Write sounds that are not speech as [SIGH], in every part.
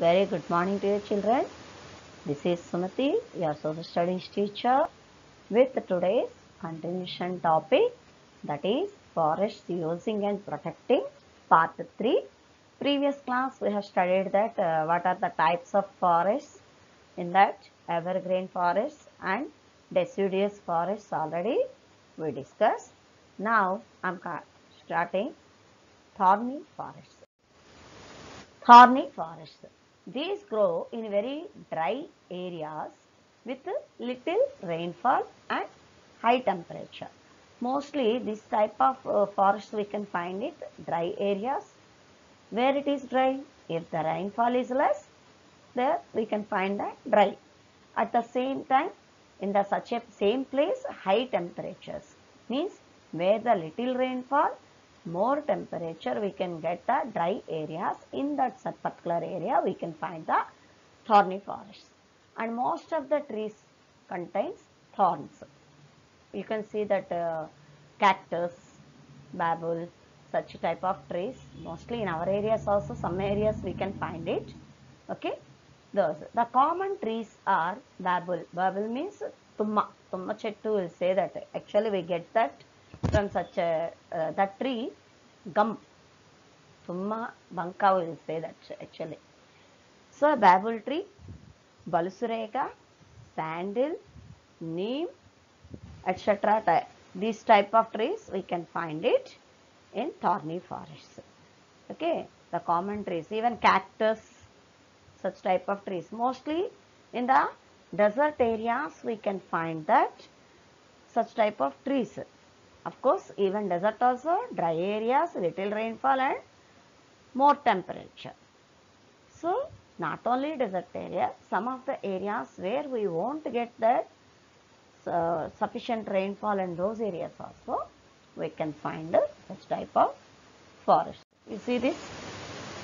Very good morning to you children. This is Sumathi, your social studies teacher with today's continuation topic that is forest using and protecting part 3. Previous class we have studied that uh, what are the types of forests in that evergreen forests and deciduous forests already we discussed. Now I'm starting thorny forests. Thorny forests. These grow in very dry areas with little rainfall and high temperature. Mostly this type of uh, forest we can find it dry areas. Where it is dry, if the rainfall is less, there we can find that dry. At the same time, in the such a same place, high temperatures means where the little rainfall, more temperature we can get the dry areas. In that particular area, we can find the thorny forests. And most of the trees contains thorns. You can see that uh, cactus, babul, such type of trees. Mostly in our areas also, some areas we can find it. Okay. Those. The common trees are babul. Babul means tumma. Tumma chettu will say that. Actually, we get that from such a, uh, that tree, gum. Tumma banka will say that actually. So, a babul tree, balusurega, sandal, neem, etc. These type of trees we can find it in thorny forests. Okay, the common trees, even cactus, such type of trees. Mostly in the desert areas we can find that such type of trees. Of course, even desert also, dry areas, little rainfall and more temperature. So, not only desert area, some of the areas where we won't get uh, sufficient rainfall in those areas also, we can find such type of forest. You see this?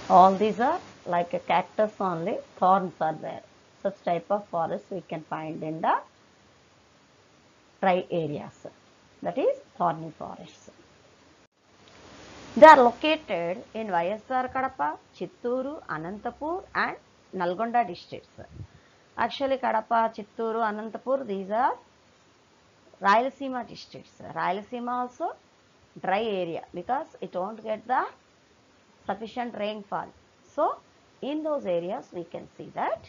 All these are like a cactus only, thorns are there. Such type of forest we can find in the dry areas. That is thorny forests. They are located in YSR Kadapa, Chitturu, Anantapur and Nalgonda districts. Actually Kadapa, Chitturu, Anantapur these are Rayalaseema districts. Rayalaseema also dry area because it won't get the sufficient rainfall. So in those areas we can see that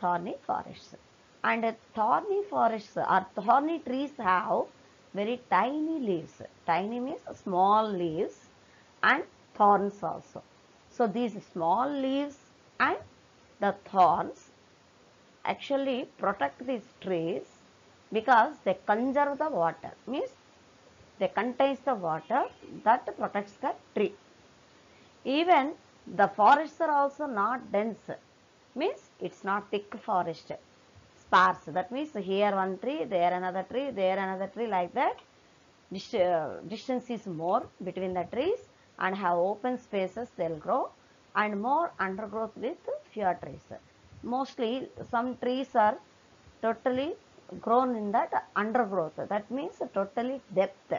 thorny forests. And thorny forests or thorny trees have very tiny leaves. Tiny means small leaves and thorns also. So these small leaves and the thorns actually protect these trees because they conserve the water means they contains the water that protects the tree even the forests are also not dense means it's not thick forest sparse that means here one tree there another tree there another tree like that. Uh, distance is more between the trees and have open spaces they'll grow. And more undergrowth with fewer trees. Mostly some trees are totally grown in that undergrowth. That means totally depth.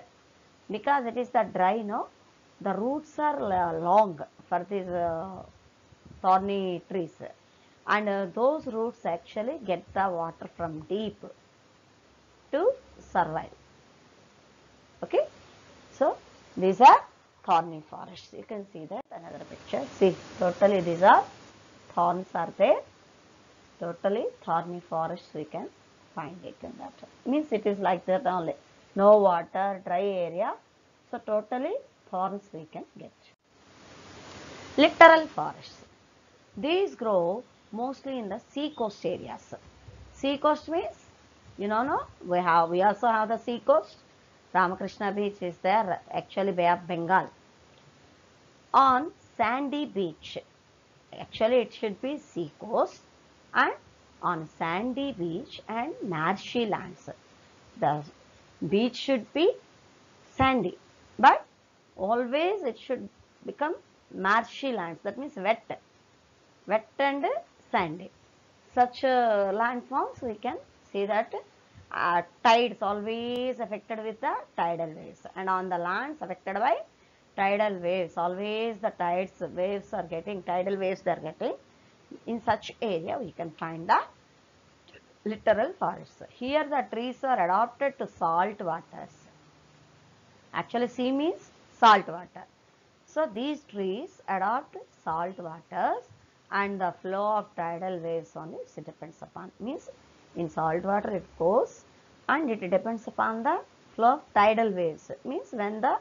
Because it is the dry no? The roots are long for these uh, thorny trees and uh, those roots actually get the water from deep to survive. Okay? So these are thorny forests. You can see that. Another picture. See totally these are thorns are there. Totally thorny forests. We can find it in that. Means it is like that only. No water dry area. So totally thorns we can get. Littoral forests. These grow mostly in the sea coast areas. Sea coast means you know no? We have we also have the sea coast ramakrishna beach is there. Actually bay of bengal. On sandy beach actually it should be sea coast and on sandy beach and marshy lands. The beach should be sandy but always it should become marshy lands. That means wet. Wet and sandy such uh, landforms we can see that uh, tides always affected with the tidal waves and on the lands affected by tidal waves always the tides waves are getting tidal waves they are getting In such area, we can find the littoral forests. Here the trees are adapted to salt waters. Actually, sea means salt water. So, these trees adopt salt waters and the flow of tidal waves on it depends upon. Means in salt water it goes and it depends upon the flow of tidal waves. Means when the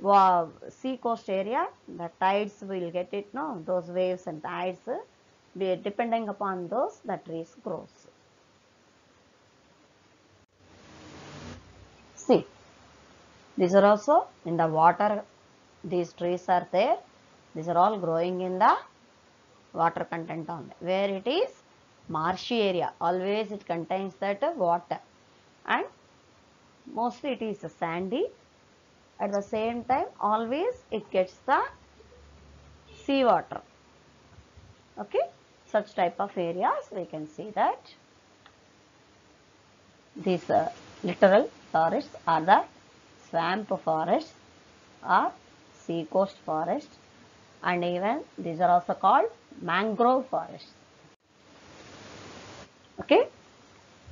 wow, sea coast area, the tides will get it, no, those waves and tides, be depending upon those, the trees grows. See, these are also in the water, these trees are there, these are all growing in the water content only. Where it is? Marshy area, always it contains that water. And mostly it is sandy. At the same time always it gets the sea water. Okay? Such type of areas we can see that these uh, littoral forests are the swamp forests or sea coast forests and even these are also called mangrove forests okay?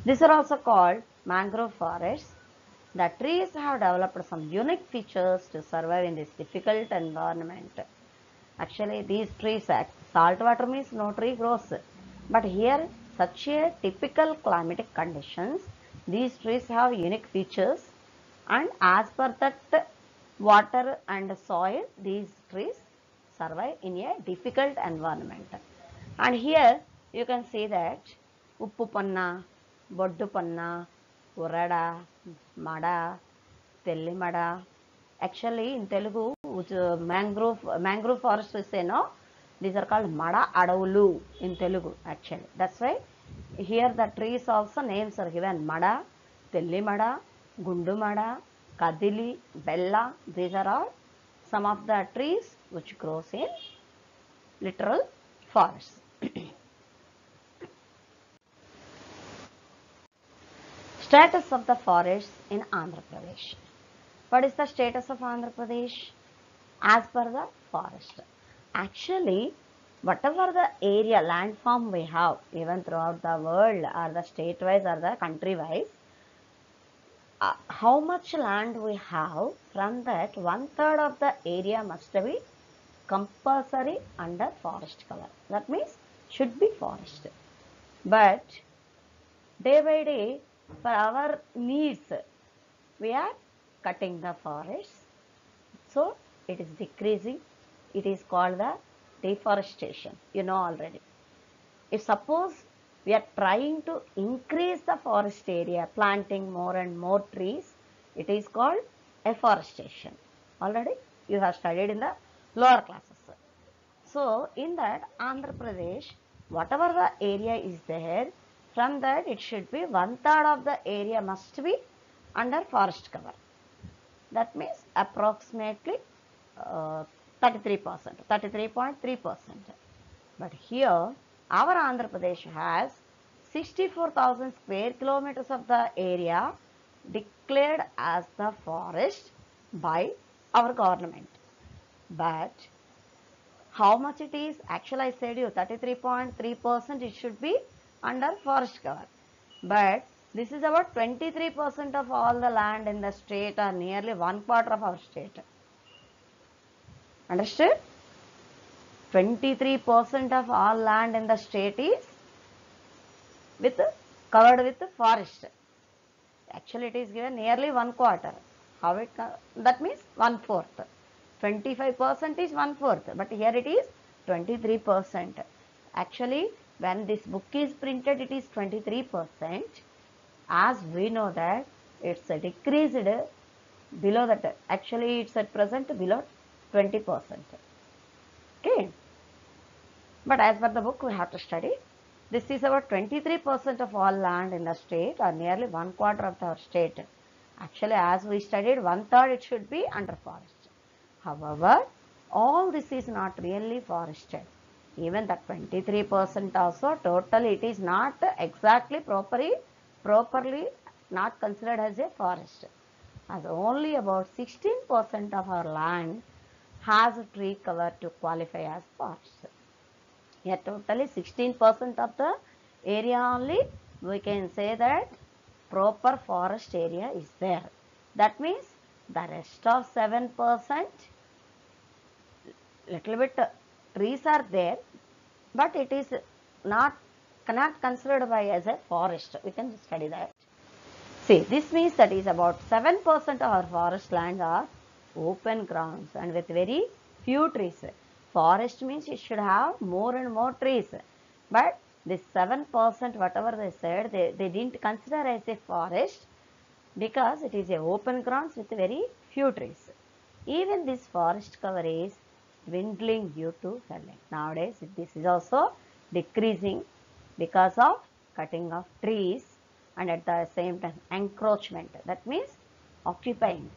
These are also called mangrove forests. The trees have developed some unique features to survive in this difficult environment. Actually, these trees, salt water means no tree grows. But here, such a typical climatic conditions, these trees have unique features. And as per that water and soil, these trees survive in a difficult environment. And here, you can see that Uppu Panna, Boddu Panna, ఉరడ మడ తెల్లి మడ actually in Telugu mangrove mangrove forest ఇస్తేనో these are called మడ అడవులు in Telugu actually that's why here the trees also names are given మడ తెల్లి మడ గుండు మడ కదిలి బెల్ల these are all some of the trees which grows in littoral forests. [COUGHS] Status of the forests in Andhra Pradesh. What is the status of Andhra Pradesh? As per the forest. Actually, whatever the area landform we have, even throughout the world or the state wise or the country wise, uh, how much land we have, from that one third of the area must be compulsory under forest cover. That means should be forest. But day by day, for our needs, we are cutting the forests. So it is decreasing. It is called the deforestation. You know already. If suppose we are trying to increase the forest area, planting more and more trees, it is called afforestation. Already you have studied in the lower classes. So in that Andhra Pradesh, whatever the area is there, from that it should be one third of the area must be under forest cover. That means approximately uh, 33%, 33.3%. But here our Andhra Pradesh has 64,000 square kilometers of the area declared as the forest by our government. But how much it is? Actually, I said you 33.3% it should be under forest cover. But this is about 23% of all the land in the state or nearly one quarter of our state. Understood? 23% of all land in the state is with covered with forest. Actually, it is given nearly one quarter. How it that means one fourth. 25% is one fourth, but here it is 23%. Actually, when this book is printed, it is 23%. As we know that it's a decreased below that. Actually, it's at present below 20%. Okay. But as per the book, we have to study. This is about 23% of all land in the state or nearly one quarter of our state. Actually, as we studied, one third it should be under forest. However, all this is not really forested. Even that 23% also total it is not exactly properly, properly not considered as a forest. As only about 16% of our land has tree cover to qualify as forest. Here totally 16% of the area only we can say that proper forest area is there. That means the rest of 7% little bit trees are there but it is not cannot considered by as a forest. We can study that. See, this means that is about 7% of our forest lands are open grounds and with very few trees. Forest means it should have more and more trees. But this 7% whatever they said, they, they didn't consider as a forest because it is a open grounds with very few trees. Even this forest cover is dwindling due to felling. Nowadays, this is also decreasing because of cutting of trees and at the same time encroachment. That means occupying.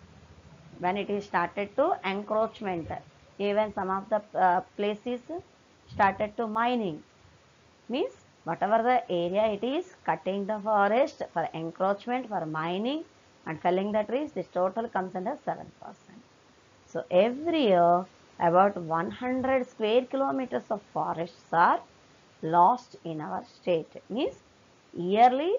When it is started to encroachment, even some of the uh, places started to mining. Means whatever the area it is, cutting the forest for encroachment, for mining and felling the trees, this total comes under 7%. So every year about 100 square kilometers of forests are lost in our state. Means yearly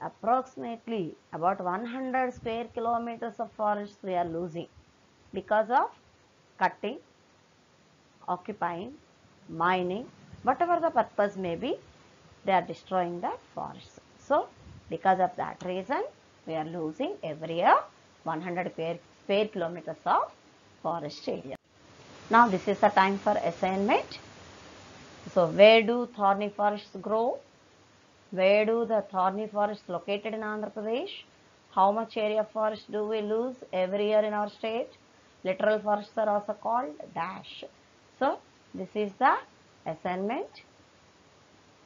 approximately about 100 square kilometers of forests we are losing because of cutting, occupying, mining, whatever the purpose may be, they are destroying the forests. So, because of that reason, we are losing every year 100 square, square kilometers of forest area. Now, this is the time for assignment. So, where do thorny forests grow? Where do the thorny forests located in Andhra Pradesh? How much area of forest do we lose every year in our state? Littoral forests are also called dash. So, this is the assignment.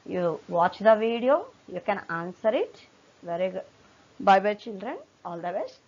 You watch the video, you can answer it. Very good. Bye bye children. All the best.